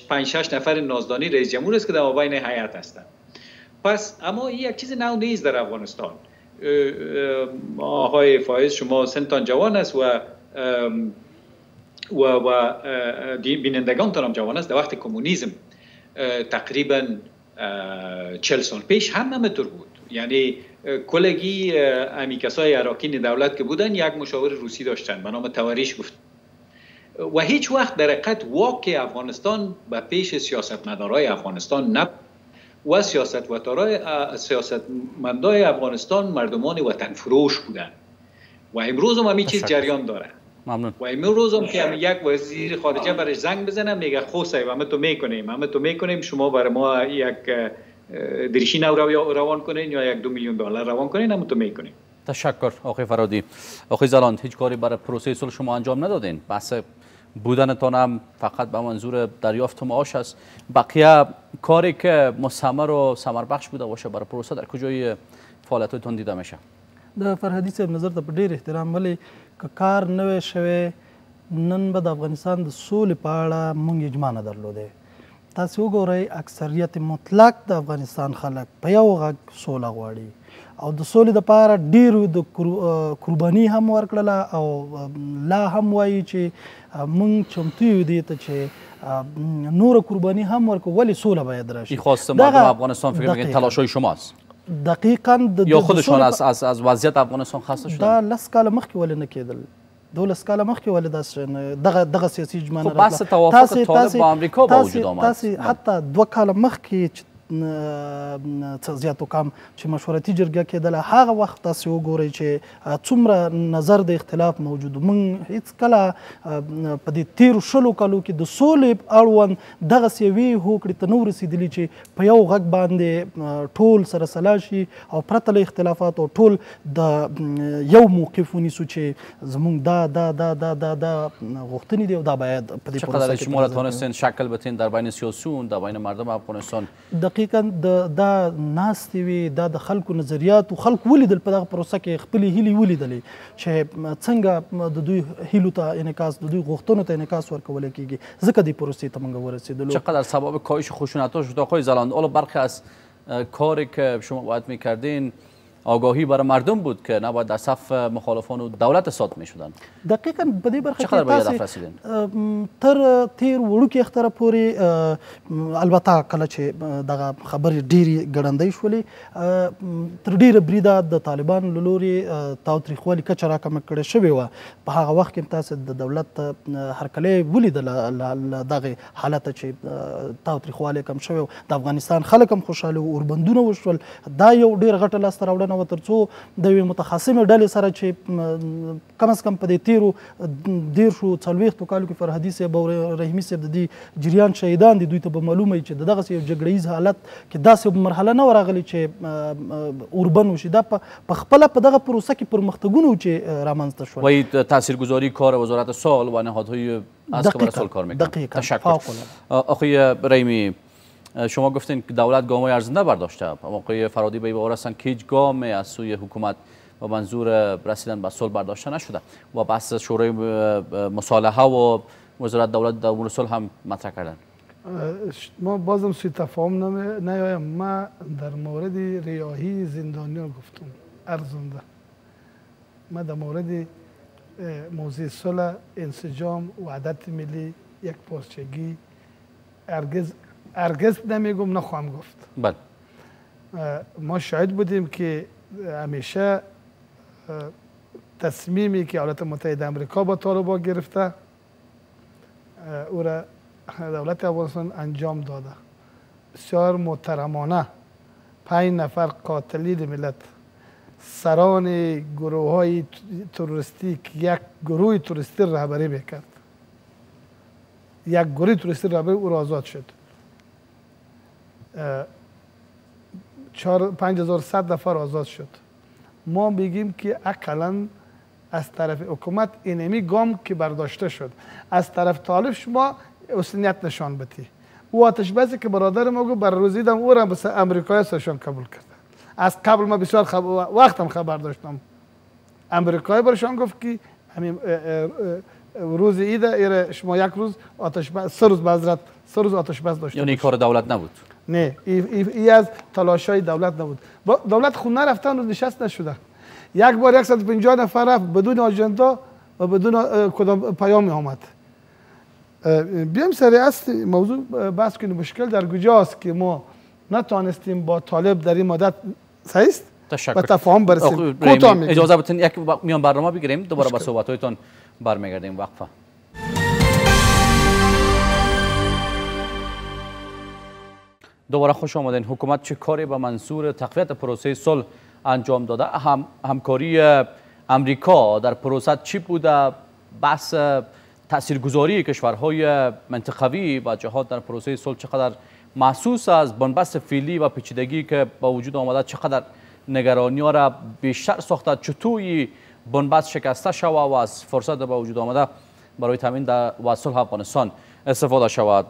پنج شش نفر نازدانی رئیس جمهور است که در مابین هیئت هستند پس اما این یک چیز نو نیست در افغانستان. آقای فایز شما سنتان جوان است و و و بینندگان هم جوان است. در وقت کمونیسم تقریبا چل سال پیش هم همینطور بود. یعنی کلگی امی کسای اراکین دولت که بودن یک مشاور روسی داشتن به نام تواریش گفت. و هیچ وقت در حقیقت واقع افغانستان به پیش سیاستمدارای افغانستان نب و سیاست و سیاست مندای افغانستان مردمان وطن فروش بودن. و امروز هم همین چیز جریان داره. ممنون. و امروز هم که یک وزیر خارجه برش زنگ بزنه میگه خوسته همه تو می‌کنیم همه تو می‌کنیم شما برای ما یک دریشی نو روان کنین یا یک دو میلیون دلار روان کنین همه تو می‌کنیم. تشکر آقای فرادی. آقای زلاند هیچ کاری برای پروسه صلح شما انجام ندادین؟ بحث بودنتان هم فقط به منظور دریافت معاش است. بقیه کاری که مستمر و ثمر بخش بوده باشه برای پروسه در کجای فعالیتتون دیده میشه؟ د فرهدي صاحب نظر ته په احترام ولې که کار نوی شوی نن به د افغانستان د سولې په اړه مونږ اجماع نه درلودې تاسو وګورئ اکثریت مطلق د افغانستان خلک په یو غږ سوله غواړي. او د سولې لپاره ډیرو د قرباني هم ورکړله او لا هم وایي چې مونږ چمتو یو دي ته چې نور قربانی هم ورکو ولی سوله باید راشي؟ خواست مردم افغانستان فکر میکنید تلاشای شماست؟ دقیقا یا خودشان از از از وضعیت افغانستان خسته شدن دا لس کاله مخکې ولې نه کېدل. دولس کاله مخکې ولې داسې دغه دغه سیاسي اجماع نه خب بحث توافق طالب با امریکا با وجود آمد. تاسو حتی دوه کاله مخکې څه زیاتو کم چې مشورتي جرګه کېدله هغه وخت تاسو وګورئ چې څومره نظر د اختلاف موجود مونږ هیڅ کله په دې تیر شلو کالو کې د سولې اړوند دغه سیوی هوکړې ته نو رسیدلی چې په یو غږ باندې ټول سره سلا شي او پرته له اختلافات او ټول د یو موقف ونیسو چې زمونږ دا دا دا دا دا دا غوښتنې دی او دا باید په دې پروسه کې شما تونستین شکل بتین در بین سیاسیون در بین مردم افغانستان دقیقا د دا ناستې وي دا د خلکو نظریات او خلک ولیدل په دغه پروسه کې خپل هیلې ولیدلې. چې څنګه د دوی هیلو ته انعکاس د دوی غوښتنو ته انعکاس ورکول کیږي ځکه د پروسې ته موږ ورسېدلو. چقدر سبب کاهش خشونت ها شد آقای زلاند حالا برخی از کاری که شما باید میکردین آگاهی برای مردم بود که نباید در صف مخالفان و دولت سات می شدن دقیقا په دې برخه چقدر به تاسې رسیدین؟ تر تیر وړوکي اختره پورې البته کله چې دغه خبرې ډېرې ګړندۍ شولې تر ډېره بریده د طالبانو له لوري ا، تاوتریخوالي کچه راکمه کړې شوې وه. په هغه وخت کې هم تاسې د دولت هرکلی ولیدله له- دغې حالته چې ا، تاوتریخوالی کم شوی و د افغانستان خلک هم خوشحاله وو اوربندونه وشول. دا یو ډېر غټه لاسته راوړنه وه تر څو د یوې متخصمې ډلې سره چې کم از کم په دې تیرو دیرشو څلوېښتو کالو کې فرهدي صاحب او رحیمي صاحب د دې جریان شهیدان دي دوی ته به معلومه چې د دغسې یو جګړه ییز حالت کې داسې مرحله نه ورغلې چې اوربن وشي. دا په خپله په دغه پروسه کې پرمختګونه چې رامنځته شول. و این تاثیرگذاری کار وزارت سال و نهادهای از دقیقاً، سال کار میکنن دقیقاً، تشکر. آقای رحیمی شما گفتین که دولت گام های ارزنده برداشته. آقای فرادی به باور هستند که هیچ گام از سوی حکومت و منظور رسیدن به صلح برداشته نشده. و بحث شورای مصالحه و وزارت دولت در امور صلح هم مطرح کردن. ما بازم سوی تفاهم نیایم. ما در مورد ریاهی زندانیان گفتم. ارزنده. ما در مورد موضوع صلح انسجام وحدت ملی یک پارچگی ارگز ارگز نمیگم نخواهم گفت. بله. ما شاهد بودیم که همیشه تصمیمی که ایالات متحده امریکا با طالبان گرفته او را دولت افغانستان انجام داده. بسیار محترمانه پنج نفر قاتلین ملت سران گروه های تروریستی که یک گروه تروریستی رهبری می‌کرد. یک گروه تروریستی رهبری او را آزاد شد. 5100 نفر آزاد شد. ما میگیم که اقلا از طرف حکومت اینمی گام که برداشته شد. از طرف طالب شما اصلیت نشان بدی. او آتش بسی که برادر ما گفت بر روزیدم او را بس امریکای سرشان قبول کرده از قبل ما بسیار خب... وقتم خبر داشتم. امریکای برشان گفت که همین روز ایده ایره شما یک روز آتش بس سه روز معذرت سه روز آتش بس داشته یعنی کار دولت نبود. نه ای, ای, از تلاش های دولت نبود. با دولت خود نرفتن و نشست نشده. یک بار 150 نفر رفت بدون آجندا و بدون کدام پیامی آمد. بیام سر اصل موضوع بحث کنیم. مشکل در کجاست که ما نتانستیم با طالب در این مدت است تشکر. و تفاهم برسیم. اجازه بدین یک میان برنامه بگیریم. دوباره به صحبت‌هایتان برمیگردیم. وقفه دوباره خوش آمدین. حکومت چه کاری به منظور تقویت پروسه صلح انجام داده؟ هم همکاری امریکا در پروسه چی بوده؟ بحث تاثیرگذاری کشورهای منطقوی و جهات در پروسه صلح چقدر محسوس است؟ بنبست فعلی و پیچیدگی که با وجود آمده چقدر نگرانی ها را بیشتر ساخته؟ چطوری بنبست شکسته شود و از فرصت با وجود آمده برای تامین و صلح افغانستان استفاده شود؟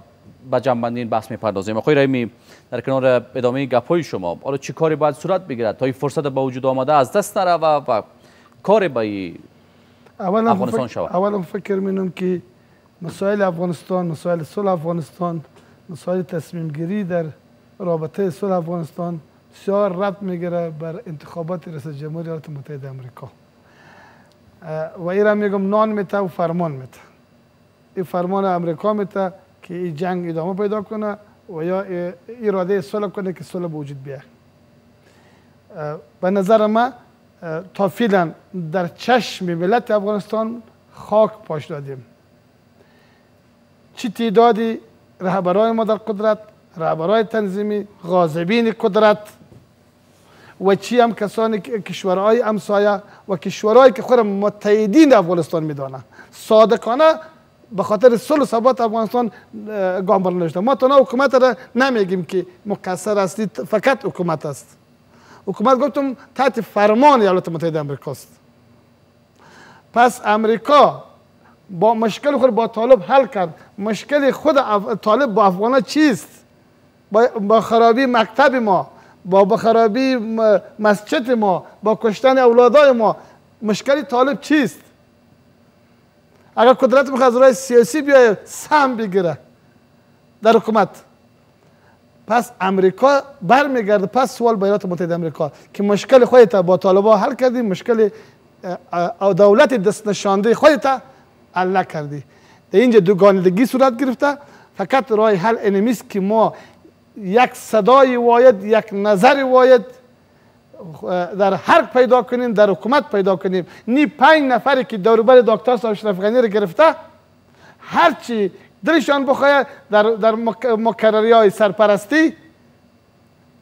به جنبندی این بحث می‌پردازیم. آقای رحیمی در کنار ادامه گپ‌های شما حالا چه کاری باید صورت بگیرد تا این فرصت به وجود آمده از دست نرود و کار به افغانستان فکر, شود. اولا فکر مینم که مسائل افغانستان مسائل صلح افغانستان مسائل تصمیم گیری در رابطه صلح افغانستان بسیار ربط می‌گیره بر انتخابات رئیس جمهور ایالات متحده امریکا اه، و این را میگم نان میته و فرمان میته. این فرمان امریکا میته. که این جنگ ادامه پیدا کنه و یا اراده صلح کنه که صلح به وجود بیاد اه، به نظر ما تا فعلا در چشم ملت افغانستان خاک پاش دادیم. چی تعدادی رهبرای ما در قدرت رهبرای تنظیمی غاضبین قدرت و چی هم کسانی کشورهای همسایه و کشورهایی که خود متحدین افغانستان میدانه صادقانه به خاطر و ثبات افغانستان گام برنداشته ما تنها حکومت را نمیگیم که مقصر هستید فقط حکومت است. حکومت گفتم تحت فرمان ایالات متحده امریکا است. پس امریکا با مشکل خود با طالب حل کرد. مشکل خود طالب با افغان چیست؟ با, خرابی مکتب ما با خرابی مسجد ما با کشتن اولادای ما. مشکل طالب چیست؟ اگر قدرت می‌خواد از سیاسی بیایه سهم بگیره. در حکومت. پس امریکا برمیگرده. پس سوال به ایالات متحده امریکا. که مشکل خودت با طالبا حل کردی مشکل دولت دست نشانده خودت حل کردی در اینجا دوگانگی صورت گرفته. فقط راه حل اینمیست که ما یک صدای واید یک نظر واید در هر پیدا کنیم در حکومت پیدا کنیم. نی پنج نفری که دوروبر دکتر صاحب اشرف غنی رو گرفته هرچی دلشان بخواه در, در مکرری های سرپرستی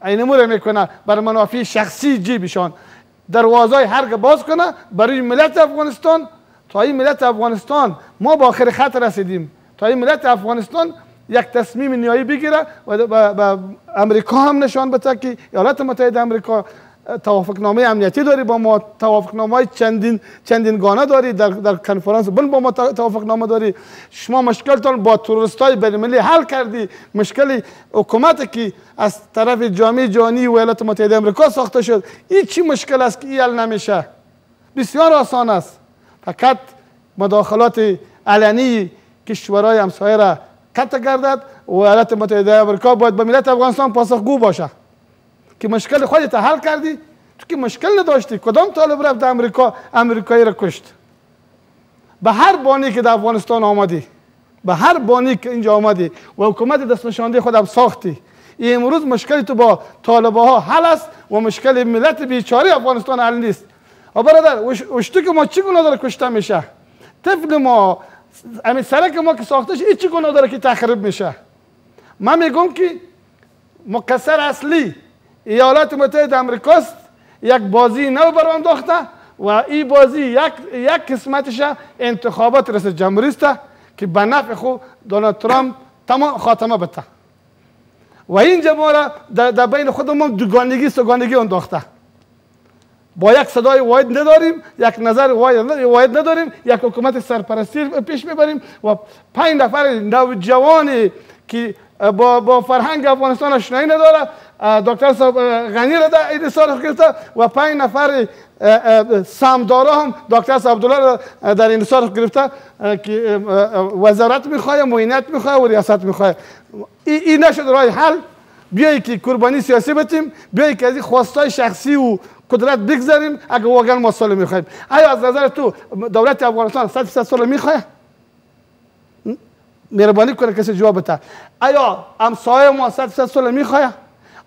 این امور می‌کنه. بر منافع شخصی جیبشان. دروازه هرگ باز کنه برای ملت افغانستان. تا این ملت افغانستان ما با آخر خط رسیدیم. تا این ملت افغانستان یک تصمیم نیایی بگیره و به امریکا هم نشان بده که ایالات متحده امریکا توافقنامه امنیتی داری با ما؟ توافقنامه چندین چندین گانه داری در در کنفرانس. بن با ما توافقنامه داری. شما مشکلتون با تروریستای بین حل کردی. مشکل حکومت که از طرف جامعه جهانی ایالات متحده آمریکا ساخته شد. این چی مشکل است که حل نمیشه؟ بسیار آسان است. فقط مداخلات علنی کشورهای همسایه را قطع گردد و ایالات متحده آمریکا باید به ملت افغانستان پاسخگو باشه که مشکل خودت حل کردی تو که مشکل نداشتی. کدام طالب رفت امریکا؟ امریکایی را کشت. به هر بانی که در افغانستان آمدی به هر بانی که اینجا آمدی و حکومت دست نشانده خودم ساختی. امروز مشکل تو با طالبه ها حل است و مشکل ملت بیچاره افغانستان حل نیست. و برادر اشتو که ما چی گناه داره کشته میشه؟ طفل ما همین سرک ما که ساختش این چی گناه داره که تخریب میشه. من میگم که مقصر اصلی ایالات متحده امریکاست یک بازی نو بر انداخته و این بازی یک یک قسمتش انتخابات رئیس جمهوری است که به نفع خو دونالد ترامپ تمام خاتمه بده. و اینجا ما را در بین خودمون دوگانگی سگانگی انداخته. با یک صدای واحد نداریم یک نظر واحد نداریم یک حکومت سرپرستی پیش می‌بریم و پنج نفر نوجوانی که با, با فرهنگ افغانستان آشنایی نداره دکتر صاحب غنی را در این سال گرفته و پنج نفر سامدارا هم دکتر صاحب عبدالله را در این سال گرفته که وزارت می‌خواه معینت می‌خواه و ریاست می‌خواه. این نشد راه حل. بیایی که قربانی سیاسی بتیم بیایی که از این خواستای شخصی و قدرت بگذاریم اگه واقعا ما سال می‌خوایم. آیا از نظر تو دولت افغانستان 100 سال می‌خواه؟ مهربانی کنه کسی جواب بده. آیا همسایه ما 100 سال می‌خواه؟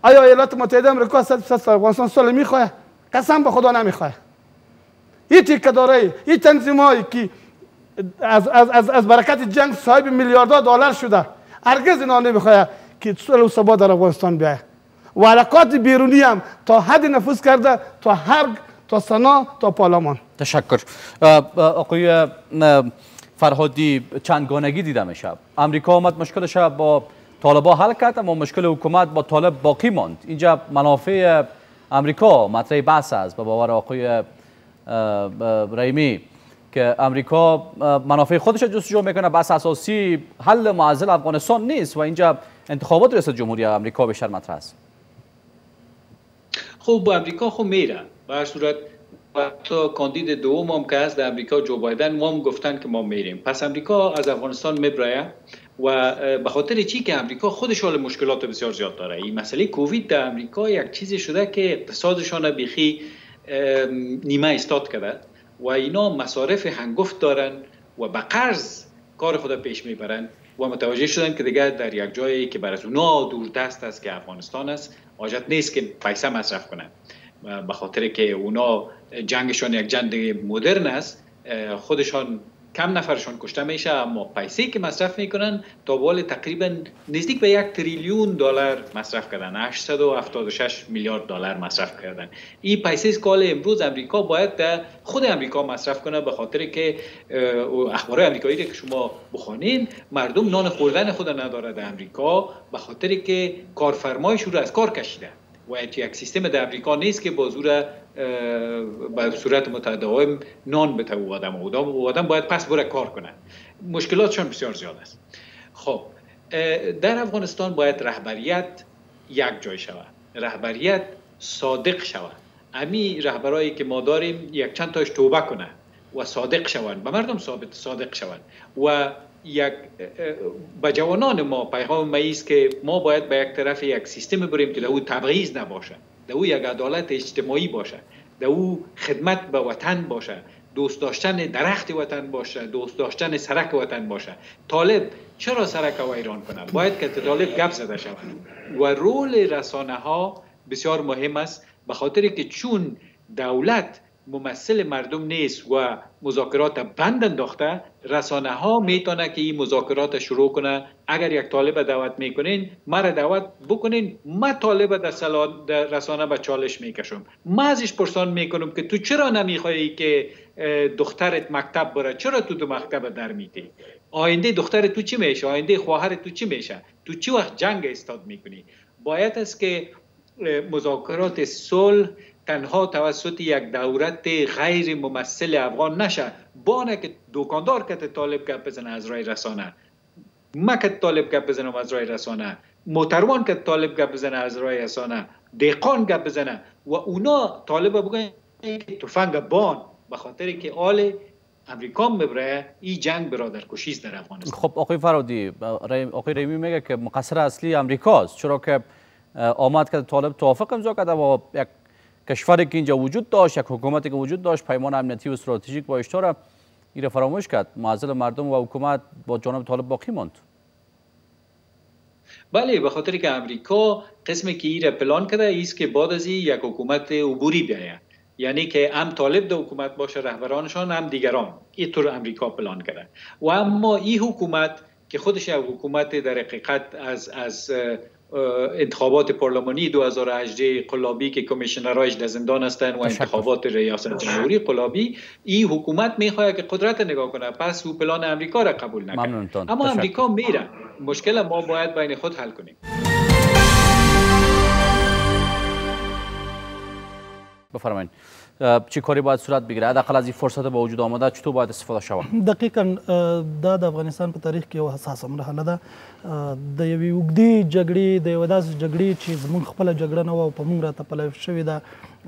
آیا ایالات متحده امریکا 100 سال افغانستان سال می‌خواه؟ قسم به خدا نمی‌خواه. این تیکه این تنظیمایی که از, از, از, از برکت جنگ صاحب میلیاردها دلار شده. هرگز اینا نمی‌خواه که صلح و ثبات در افغانستان بیایه و حرکات بیرونی هم تا حد نفوذ کرده تا هر تا سنا تا پارلمان. تشکر. آقای فرهادی چند گانگی دیده میشه امریکا آمد مشکلش با طالبا حل کرد اما مشکل حکومت با طالب باقی ماند. اینجا منافع امریکا مطرح بحث است به باور آقای رحیمی که امریکا منافع خودش جستجو می‌کنه بحث اساسی حل معضل افغانستان نیست و اینجا انتخابات رئیس جمهوری امریکا بیشتر مطرح است. خب با امریکا خب میره. به هر صورت حتی کاندید دوم هم که هست در امریکا جو بایدن ما هم گفتن که ما میریم. پس امریکا از افغانستان می‌بره و به خاطر چی که امریکا خودش حال مشکلات بسیار زیاد داره. این مسئله کووید در امریکا یک چیزی شده که اقتصادشان بیخی نیمه استاد کرده و اینا مصارف هنگفت دارن و به قرض کار خود پیش می‌برن و متوجه شدن که دیگه در یک جایی که بر از اونا دور دست است که افغانستان است حاجت نیست که پیسه مصرف کنن. به خاطر که اونا جنگشان یک جنگ مدرن است خودشان کم نفرشان کشته میشه اما پیسه که مصرف می‌کنن تا بال تقریبا نزدیک به یک تریلیون دلار مصرف کردن. 876 میلیارد دلار مصرف کردن. این پیسه کال امروز امریکا باید خود امریکا مصرف کنه به خاطر که اخبار امریکایی که شما بخوانین مردم نان خوردن خود نداره در امریکا به خاطر که کارفرمایش رو از کار کشیده. و یک سیستم در امریکا نیست که با زور به صورت متداوم نان بده او آدم او آدم باید پس بره کار کنه مشکلاتشان بسیار زیاد است. خب در افغانستان باید رهبریت یک جای شود. رهبریت صادق شود. امی رهبرایی که ما داریم یک چند تاش توبه کنه و صادق شوند. به مردم ثابت صادق شوند. و یک به جوانان ما پیغام ما است که ما باید به یک طرف یک سیستم بریم که او تبعیض نباشه در او یک عدالت اجتماعی باشه در او خدمت به وطن باشه دوست داشتن درخت وطن باشه دوست داشتن سرک وطن باشه. طالب چرا سرک و ایران کنه باید که طالب گپ زده شود. و رول رسانه ها بسیار مهم است به خاطر که چون دولت ممثل مردم نیست و مذاکرات بند انداخته رسانه ها می‌تونه که این مذاکرات شروع کنه. اگر یک طالب دعوت می‌کنین مرا دعوت بکنین. ما طالب در, رسانه به چالش می‌کشم. ما ازش پرسان می‌کنم که تو چرا نمیخوایی که دخترت مکتب بره؟ چرا تو دو مکتب در میتی آینده دختر تو چی میشه؟ آینده خواهر تو چی میشه؟ تو چی وقت جنگ استاد می‌کنی؟ باید است که مذاکرات صلح تنها توسط یک دولت غیر ممثل افغان نشه. بانه که دکاندار که طالب گپ بزنه از رای رسانه. ما که طالب گپ بزنم از رای رسانه. موتروان که طالب گپ بزنه از رای رسانه. دیقان گپ بزنه. و اونا طالب بگن تفنگ بان. به خاطر که آل امریکا می‌بره این جنگ برادر کشیز در افغانستان. خب آقای فرادی آقای ریمی میگه که مقصر اصلی امریکاست. چرا که آمد که طالب توافق امضا کرده با یک کشوری که اینجا وجود داشت یک حکومتی که وجود داشت پیمان امنیتی و استراتژیک با اشتار ایره فراموش کرد. معزل مردم و حکومت با جانب طالب باقی ماند. بله به خاطر که امریکا قسمی که ایره پلان کرده است که بعد از یک حکومت عبوری بیاید. یعنی که هم طالب در حکومت باشه رهبرانشان هم دیگران. این طور امریکا پلان کرده. و اما این حکومت که خودش یک حکومت در حقیقت از از انتخابات پارلمانی 2018 قلابی که کمیشنرایش در زندان هستند و انتخابات ریاست جمهوری قلابی این حکومت می‌خواد که قدرت نگاه کنه پس او پلان امریکا را قبول نکنه اما امریکا میره. مشکل ما باید بین خود حل کنیم. بفرمایید. چی کاری باید صورت بگیره؟ حداقل از این فرصت به وجود آمده چطور باید استفاده شود؟ دقیقا دا د افغانستان په تاریخ کې یو حساسه مرحله ده. د یوې اوږدې جګړې د یوه داسې جګړې چې زموږ خپله جګړه نه وه او په موږ راته پلی شوې ده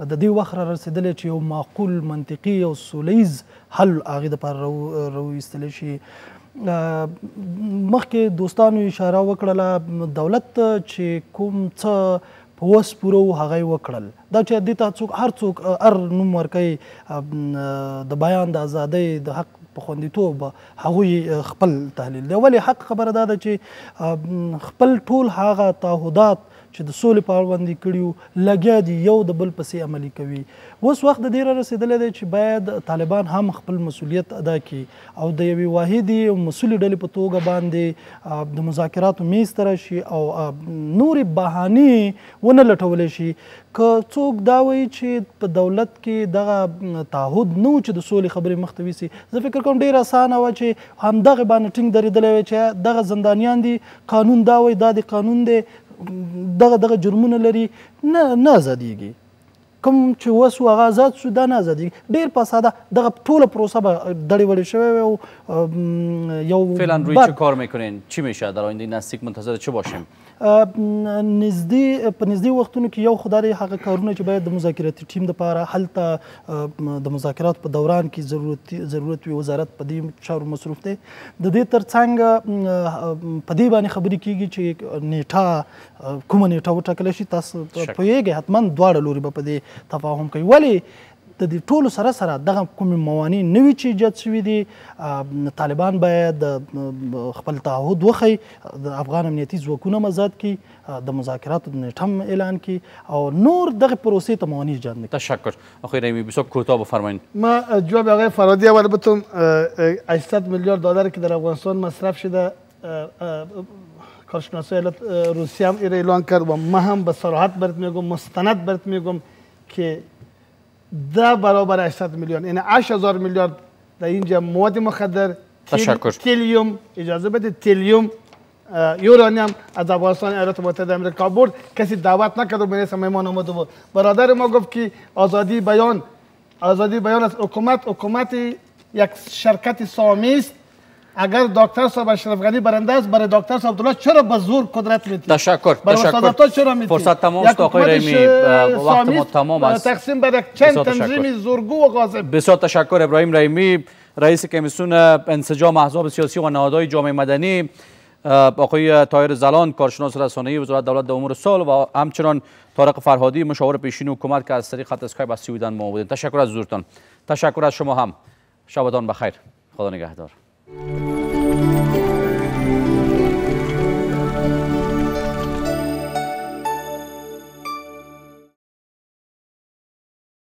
د دې وخت را رسېدلی چې یو معقول منطقي او سولیز حل هغې دپاره راوایستلی شي. مخکې دوستانو اشاره وکړله دولت چې کوم څه په وس پوره هغه وکړل. دا چې د ته څوک هر څوک هر نوم ورکوي د بیان د ازادۍ د حق په خوندیتوب هغوی خپل تحلیل دی. ولې حق خبره ده چې خپل ټول هغه تعهدات چې د سولې په اړوند کړیو لګیا دي یو د بل پسې عملی کوي. اوس وخت د دې را رسېدلی دی چې باید طالبان هم خپل مسولیت ادا کړي. او د یوې واحدې مسولې ډلې په توګه باندې د مذاکراتو میز ته راشي او نورې بهانې ونه لټولی شي. که څوک دا وایي چې په دولت کې دغه تعهد نه چې د سولې خبرې مخته وباسي زه فکر کوم ډېر اسانه وه چې همدغه باندې ټینګ درېدلی وی چې دغه زندانیان دي قانون دا وایي دا د قانون دی دغه دغه جرمونه لري نه نه ازادېږي کوم چې وس هغه آزاد شو دا نه ازادي ډیر په ساده دغه ټوله پروسه به دړې وړې شوی او یو فعلا روی چه کار میکنین؟ چی میشه؟ در آینده نزدیک منتظر چه باشیم نږدې په نږدې وختونو کې یو خدای هغه کارونه چې باید د مذاکراتي ټیم لپاره هلته د مذاکرات په دوران کې ضرورت ضرورت وي وزارت په دې چارو مصروف دی. د دې ترڅنګ په دې باندې خبرې کیږي چې نیټه کومه نیټه وټاکل شي تاسو په یوه حتما دواړه لوري په دې تفاهم کوي. ولی د دې ټولو سره سره دغه کوم موانع نوي چې ایجاد شوي دي طالبان باید خپل تعهد وخی د افغان امنیتي ځواکونه مزاد کی د مذاکراتو د نیټم اعلان کی او نور دغه پروسې ته موانع ایجاد نکړي تشکر. آقای رحیمی بسیار کوتاه بفرمایید ما جواب آقای فرادی اول بتون 800 میلیارد دلار که در افغانستان مصرف شده کارشناسی ایالات روسیه هم اعلان کرد و ما هم به صراحت برات میگم مستند برات میگم که ده برابر 800 میلیون. یعنی 8000 میلیارد در اینجا مواد مخدر تشکر. تیلیوم اجازه بده. تیلیوم یورانیم از افغانستان ایالات متحده آمریکا برد کسی دعوت نکرد و به مهمان آمده بود. برادر ما گفت که آزادی بیان. آزادی بیان از حکومت. حکومت یک شرکت سامی است. اگر دکتر صاحب اشرف غنی برنده است برای دکتر صاحب عبدالله چرا به زور قدرت میتی تشکر تشکر. چرا میتی فرصت تمام است آقای رحیمی. وقت ما تمام است. تقسیم بر یک چند تنظیم زورگو و غاضب. بسیار تشکر ابراهیم رحیمی رئیس کمیسیون انسجام احزاب سیاسی و نهادهای جامعه مدنی آقای تایر زلان کارشناس رسانه‌ای وزارت دولت امور سال و همچنان طارق فرهادی مشاور پیشین حکومت که از طریق خط اسکایپ از سویدن ما تشکر از حضورتان. تشکر از شما هم. شبتان بخیر. خدا نگهدار. Thank you.